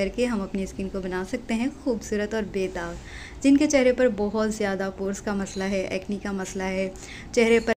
करके हम अपनी स्किन को बना सकते हैं खूबसूरत और बेताब। जिनके चेहरे पर बहुत ज़्यादा पोर्स का मसला है, एक्नी का मसला है, चेहरे पर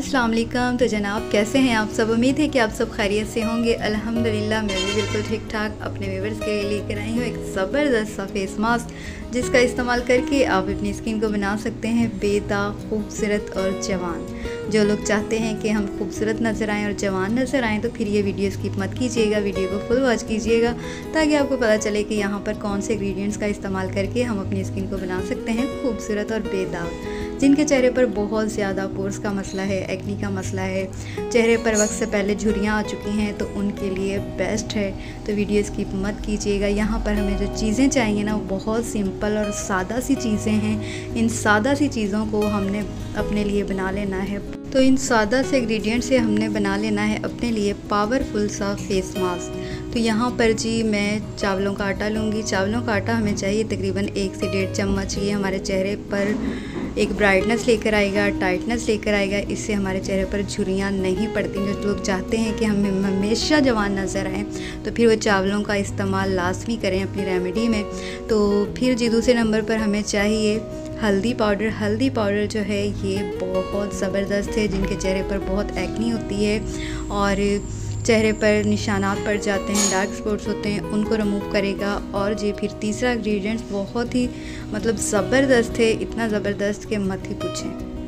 वालेकुम तो जनाब, कैसे हैं आप सब? उम्मीद है कि आप सब खैरियत से होंगे। अल्हम्दुलिल्लाह, मैं भी बिल्कुल ठीक ठाक अपने व्यूवर्स के लिए लेकर आई हूँ एक ज़बरदस्त सा फेस मास्क जिसका इस्तेमाल करके आप अपनी स्किन को बना सकते हैं बेदाग खूबसूरत और जवान। जो लोग चाहते हैं कि हम खूबसूरत नज़र आएँ और जवान नज़र आएँ तो फिर ये वीडियो स्किप मत कीजिएगा। वीडियो को फुल वॉच कीजिएगा, ताकि आपको पता चले कि यहाँ पर कौन से इंग्रेडिएंट्स का इस्तेमाल करके हम अपनी स्किन को बना सकते हैं खूबसूरत और बेदाग जिनके चेहरे पर बहुत ज़्यादा पोर्स का मसला है एक्नी का मसला है, चेहरे पर वक्त से पहले झुरियाँ आ चुकी हैं तो उनके लिए बेस्ट है। तो वीडियो स्किप मत कीजिएगा। यहाँ पर हमें जो चीज़ें चाहिए ना, वो बहुत सिंपल और सादा सी चीज़ें हैं। इन सादा सी चीज़ों को हमने अपने लिए बना लेना है। तो इन सादा से इंग्रेडिएंट से हमने बना लेना है अपने लिए पावरफुल सा फेस मास्क तो यहाँ पर जी मैं चावलों का आटा लूँगी। चावलों का आटा हमें चाहिए तकरीबन एक से डेढ़ चम्मच। ये हमारे चेहरे पर एक ब्राइटनेस लेकर आएगा टाइटनेस लेकर आएगा। इससे हमारे चेहरे पर झुरियाँ नहीं पड़ती। जो लोग चाहते हैं कि हम हमेशा जवान नज़र आएँ तो फिर वो चावलों का इस्तेमाल लाजमी करें अपनी रेमेडी में। तो फिर जी दूसरे नंबर पर हमें चाहिए हल्दी पाउडर हल्दी पाउडर जो है, ये बहुत ज़बरदस्त है, जिनके चेहरे पर बहुत एक्नी होती है और चेहरे पर निशानात पड़ जाते हैं डार्क स्पॉट्स होते हैं, उनको रिमूव करेगा और ये फिर तीसरा इंग्रेडिएंट्स बहुत ही मतलब ज़बरदस्त है, इतना ज़बरदस्त कि मत ही पूछें।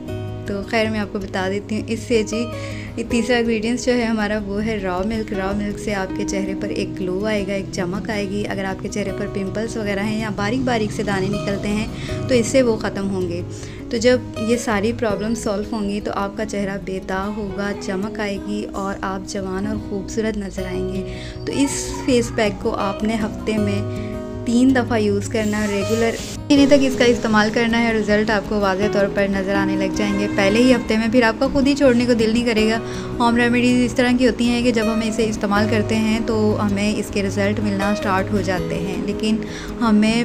तो खैर मैं आपको बता देती हूँ, इससे जी तीसरा इंग्रेडिएंट्स जो है हमारा वो है रॉ मिल्क रॉ मिल्क से आपके चेहरे पर एक ग्लो आएगा, एक चमक आएगी। अगर आपके चेहरे पर पिंपल्स वगैरह हैं या बारीक बारीक से दाने निकलते हैं तो इससे वो ख़त्म होंगे। तो जब ये सारी प्रॉब्लम सॉल्व होंगी तो आपका चेहरा बेताब होगा, चमक आएगी और आप जवान और ख़ूबसूरत नज़र आएँगे। तो इस फेस पैक को आपने हफ़्ते में तीन दफ़ा यूज़ करना रेगुलर महीने तक इसका इस्तेमाल करना है रिज़ल्ट आपको वाज तौर पर नज़र आने लग जाएँगे पहले ही हफ़्ते में। फिर आपका खुद ही छोड़ने को दिल नहीं करेगा। होम रेमेडीज़ इस तरह की होती हैं कि जब हम इसे इस्तेमाल करते हैं तो हमें इसके रिज़ल्ट मिलना स्टार्ट हो जाते हैं। लेकिन हमें,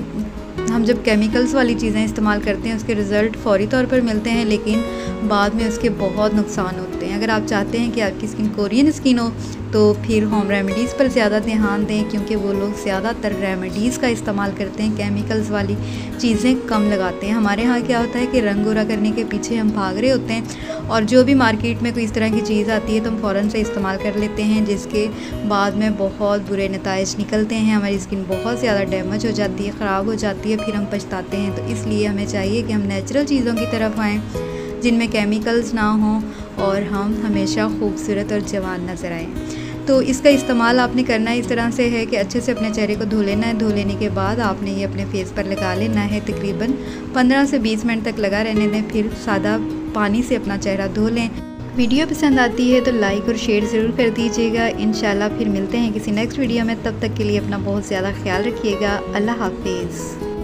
हम जब केमिकल्स वाली चीज़ें इस्तेमाल करते हैं, उसके रिज़ल्ट फौरी तौर पर मिलते हैं, लेकिन बाद में उसके बहुत नुकसान होते हैं। अगर आप चाहते हैं कि आपकी स्किन कोरियन स्किन हो तो फिर होम रेमेडीज़ पर ज़्यादा ध्यान दें, क्योंकि वो लोग ज़्यादातर रेमेडीज़ का इस्तेमाल करते हैं केमिकल्स वाली चीज़ें कम लगाते हैं। हमारे यहाँ क्या होता है कि रंग गोरा करने के पीछे हम भाग रहे होते हैं, और जो भी मार्केट में कोई इस तरह की चीज़ आती है तो हम फ़ौर से इस्तेमाल कर लेते हैं, जिसके बाद में बहुत बुरे नतज निकलते हैं, हमारी स्किन बहुत ज़्यादा डैमेज हो जाती है, ख़राब हो जाती है, फिर हम पछताते हैं। तो इसलिए हमें चाहिए कि हम नेचुरल चीज़ों की तरफ़ आएँ, जिनमें केमिकल्स ना हों और हम हमेशा खूबसूरत और जवान नज़र आएँ। तो इसका इस्तेमाल आपने करना इस तरह से है कि अच्छे से अपने चेहरे को धो लेना है। धो लेने के बाद आपने ये अपने फेस पर लगा लेना है तकरीबन 15 से 20 मिनट तक लगा रहने दें, फिर सादा पानी से अपना चेहरा धो लें। वीडियो पसंद आती है तो लाइक और शेयर ज़रूर कर दीजिएगा। इन फिर मिलते हैं किसी नेक्स्ट वीडियो में। तब तक के लिए अपना बहुत ज़्यादा ख्याल रखिएगा। अल्लाह हाफिज़।